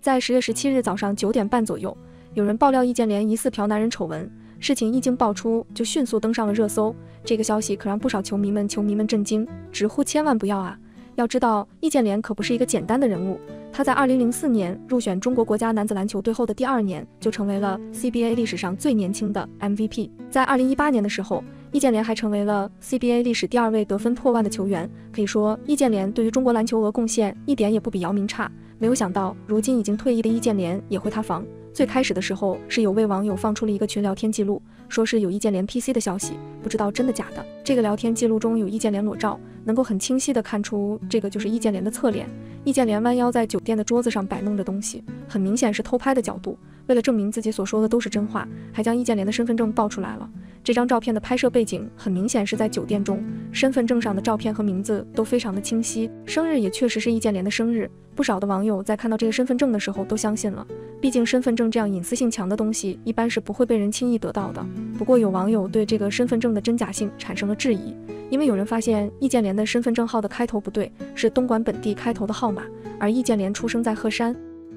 在十月十七日早上九点半左右，有人爆料易建联疑似嫖男人丑闻，事情一经爆出，就迅速登上了热搜。这个消息可让不少球迷们球迷们震惊，直呼千万不要啊！要知道，易建联可不是一个简单的人物。他在二零零四年入选中国国家男子篮球队后的第二年，就成为了 CBA 历史上最年轻的 MVP。在二零一八年的时候，易建联还成为了 CBA 历史第二位得分破万的球员。可以说，易建联对于中国篮球额贡献一点也不比姚明差。没有想到，如今已经退役的易建联也会塌房。最开始的时候，是有位网友放出了一个群聊天记录，说是有易建联 PC 的消息，不知道真的假的。这个聊天记录中有易建联裸照，能够很清晰的看出这个就是易建联的侧脸。易建联弯腰在酒店的桌子上摆弄着东西，很明显是偷拍的角度。为了证明自己所说的都是真话，还将易建联的身份证爆出来了。这张照片的拍摄背景很明显是在酒店中，身份证上的照片和名字都非常的清晰，生日也确实是易建联的生日。不少的网友在看到这个身份证的时候都相信了，毕竟身份证这样隐私性强的东西一般是不会被人轻易得到的。不过有网友对这个身份证的真假性产生了质疑，因为有人发现易建联的身份证号的开头不对，是东莞本地开头的号码，而易建联出生在鹤山，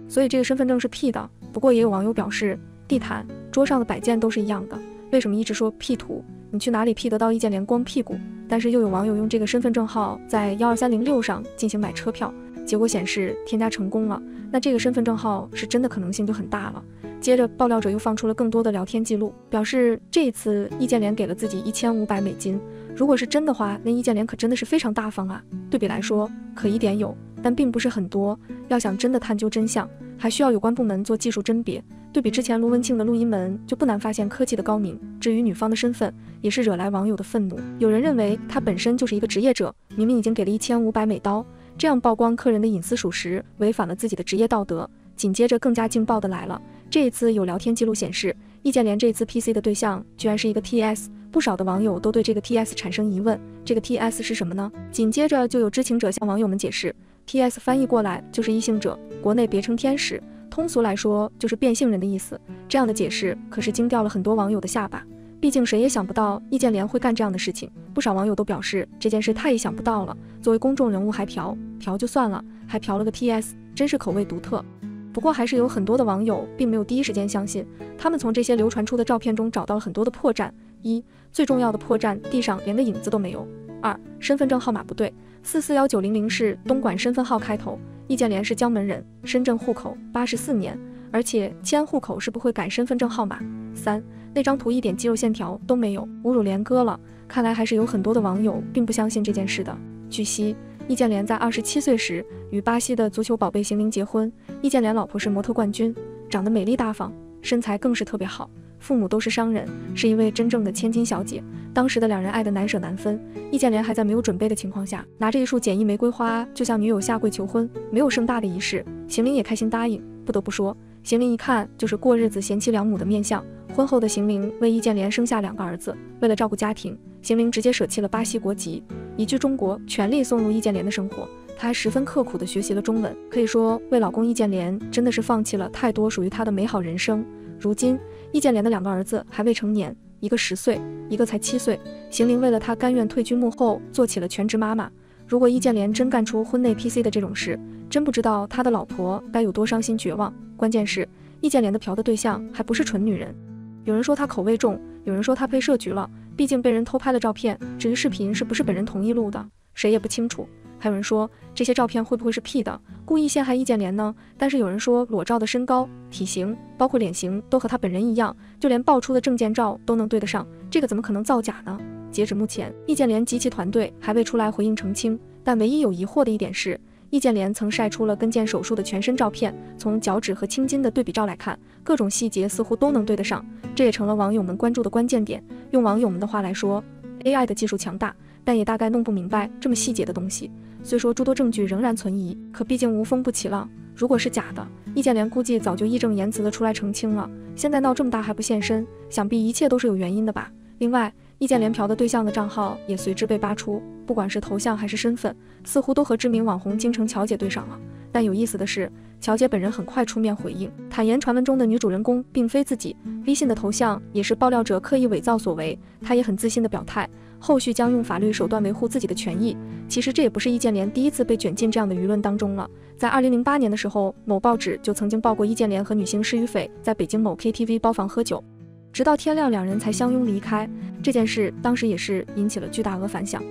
所以这个身份证是 P 的。不过也有网友表示，地毯、桌上的摆件都是一样的。为什么一直说 P 图？你去哪里 P 得到易建联光屁股？但是又有网友用这个身份证号在幺二三零六上进行买车票，结果显示添加成功了。那这个身份证号是真的可能性就很大了。接着爆料者又放出了更多的聊天记录，表示这一次易建联给了自己一千五百美金。如果是真的话，那易建联可真的是非常大方啊。对比来说，可疑点有，但并不是很多。要想真的探究真相，还需要有关部门做技术甄别。对比之前卢文庆的录音门，就不难发现科技的高明。至于女方的身份，也是惹来网友的愤怒。有人认为她本身就是一个职业者，明明已经给了一千五百美刀，这样曝光客人的隐私属实，违反了自己的职业道德。紧接着更加劲爆的来了，这一次有聊天记录显示，易建联这次 PC 的对象居然是一个 TS，不少的网友都对这个 TS 产生疑问，这个 TS 是什么呢？紧接着就有知情者向网友们解释，TS 翻译过来就是异性者，国内别称天使。通俗来说就是变性人的意思，这样的解释可是惊掉了很多网友的下巴。毕竟谁也想不到易建联会干这样的事情，不少网友都表示这件事太意想不到了。作为公众人物还嫖嫖就算了，还嫖了个 TS，真是口味独特。不过还是有很多的网友并没有第一时间相信，他们从这些流传出的照片中找到了很多的破绽。一最重要的破绽，地上连个影子都没有。二身份证号码不对，四四幺九零零是东莞身份号开头。易建联是江门人，深圳户口，八十四年，而且迁户口是不会改身份证号码。三，那张图一点肌肉线条都没有，侮辱连哥了。看来还是有很多的网友并不相信这件事的。据悉，易建联在二十七岁时与巴西的足球宝贝邢玲结婚。易建联老婆是模特冠军，长得美丽大方，身材更是特别好。父母都是商人，是一位真正的千金小姐。当时的两人爱得难舍难分，易建联还在没有准备的情况下，拿着一束简易玫瑰花就向女友下跪求婚，没有盛大的仪式，邢玲也开心答应。不得不说，邢玲一看就是过日子贤妻良母的面相。婚后的邢玲为易建联生下两个儿子，为了照顾家庭，邢玲直接舍弃了巴西国籍，移居中国，全力送入易建联的生活。她还十分刻苦地学习了中文，可以说为老公易建联真的是放弃了太多属于她的美好人生。如今。易建联的两个儿子还未成年，一个十岁，一个才七岁。邢玲为了他，甘愿退居幕后，做起了全职妈妈。如果易建联真干出婚内 PC 的这种事，真不知道他的老婆该有多伤心绝望。关键是，易建联的嫖的对象还不是纯女人。有人说他口味重，有人说他被设局了，毕竟被人偷拍了照片。至于视频是不是本人同意录的，谁也不清楚。还有人说这些照片会不会是 P 的，故意陷害易建联呢？但是有人说裸照的身高、体型，包括脸型都和他本人一样，就连爆出的证件照都能对得上，这个怎么可能造假呢？截止目前，易建联及其团队还未出来回应澄清。但唯一有疑惑的一点是，易建联曾晒出了跟腱手术的全身照片，从脚趾和青筋的对比照来看，各种细节似乎都能对得上，这也成了网友们关注的关键点。用网友们的话来说，AI 的技术强大，但也大概弄不明白这么细节的东西。虽说诸多证据仍然存疑，可毕竟无风不起浪。如果是假的，易建联估计早就义正言辞的出来澄清了。现在闹这么大还不现身，想必一切都是有原因的吧。另外，易建联嫖的对象的账号也随之被扒出，不管是头像还是身份，似乎都和知名网红京城乔姐对上了。但有意思的是，乔姐本人很快出面回应，坦言传闻中的女主人公并非自己，微信的头像也是爆料者刻意伪造所为。她也很自信的表态。后续将用法律手段维护自己的权益。其实这也不是易建联第一次被卷进这样的舆论当中了。在二零零八年的时候，某报纸就曾经报过易建联和女星施雨斐在北京某 KTV 包房喝酒，直到天亮两人才相拥离开。这件事当时也是引起了巨大额反响。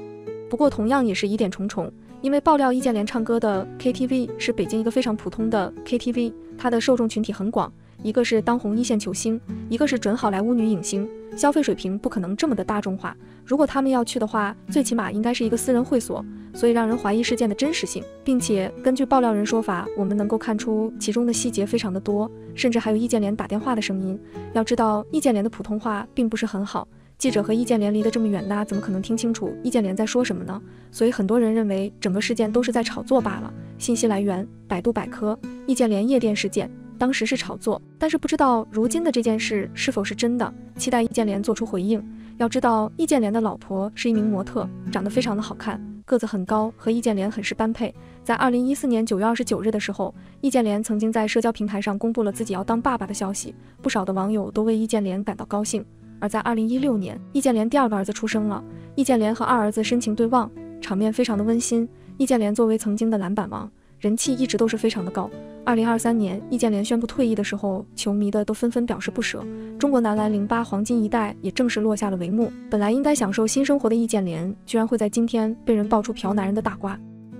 不过同样也是疑点重重，因为爆料易建联唱歌的 KTV 是北京一个非常普通的 KTV，它的受众群体很广。一个是当红一线球星，一个是准好莱坞女影星，消费水平不可能这么的大众化。如果他们要去的话，最起码应该是一个私人会所，所以让人怀疑事件的真实性。并且根据爆料人说法，我们能够看出其中的细节非常的多，甚至还有易建联打电话的声音。要知道，易建联的普通话并不是很好，记者和易建联离得这么远，那怎么可能听清楚易建联在说什么呢？所以很多人认为整个事件都是在炒作罢了。信息来源：百度百科。易建联夜店事件。当时是炒作，但是不知道如今的这件事是否是真的。期待易建联做出回应。要知道，易建联的老婆是一名模特，长得非常的好看，个子很高，和易建联很是般配。在二零一四年九月二十九日的时候，易建联曾经在社交平台上公布了自己要当爸爸的消息，不少的网友都为易建联感到高兴。而在二零一六年，易建联第二个儿子出生了，易建联和二儿子深情对望，场面非常的温馨。易建联作为曾经的篮板王，人气一直都是非常的高。二零二三年，易建联宣布退役的时候，球迷的都纷纷表示不舍。中国男篮零八黄金一代也正式落下了帷幕。本来应该享受新生活的易建联，居然会在今天被人爆出嫖男人的大瓜，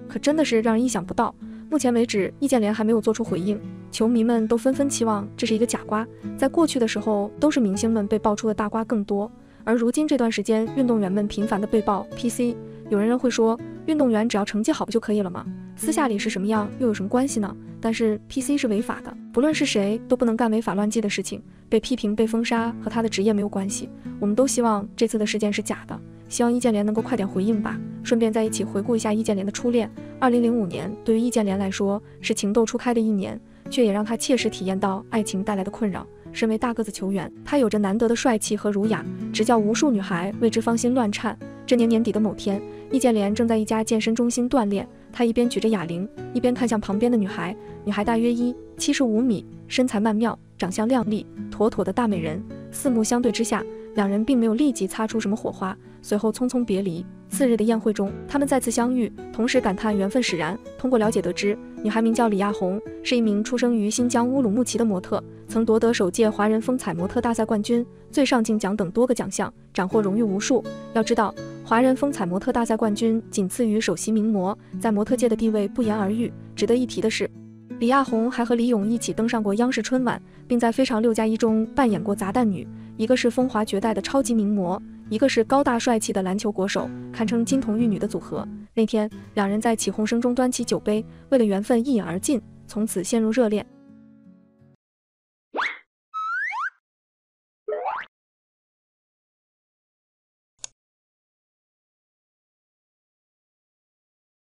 可真的是让人意想不到。目前为止，易建联还没有做出回应，球迷们都纷纷期望这是一个假瓜。在过去的时候，都是明星们被爆出的大瓜更多，而如今这段时间，运动员们频繁的被爆 PC。有人会说，运动员只要成绩好不就可以了吗？私下里是什么样又有什么关系呢？但是 PC 是违法的，不论是谁都不能干违法乱纪的事情。被批评、被封杀和他的职业没有关系。我们都希望这次的事件是假的，希望易建联能够快点回应吧。顺便在一起回顾一下易建联的初恋。二零零五年对于易建联来说是情窦初开的一年，却也让他切实体验到爱情带来的困扰。身为大个子球员，他有着难得的帅气和儒雅，直叫无数女孩为之芳心乱颤。这年年底的某天。易建联正在一家健身中心锻炼，他一边举着哑铃，一边看向旁边的女孩。女孩大约一七十五米，身材曼妙，长相靓丽，妥妥的大美人。四目相对之下，两人并没有立即擦出什么火花，随后匆匆别离。次日的宴会中，他们再次相遇，同时感叹缘分使然。通过了解得知，女孩名叫李亚红，是一名出生于新疆乌鲁木齐的模特，曾夺得首届华人风采模特大赛冠军、最上镜奖等多个奖项，斩获荣誉无数。要知道。华人风采模特大赛冠军仅次于首席名模，在模特界的地位不言而喻。值得一提的是，李亚红还和李咏一起登上过央视春晚，并在《非常六加一》中扮演过杂蛋女。一个是风华绝代的超级名模，一个是高大帅气的篮球国手，堪称金童玉女的组合。那天，两人在起哄声中端起酒杯，为了缘分一饮而尽，从此陷入热恋。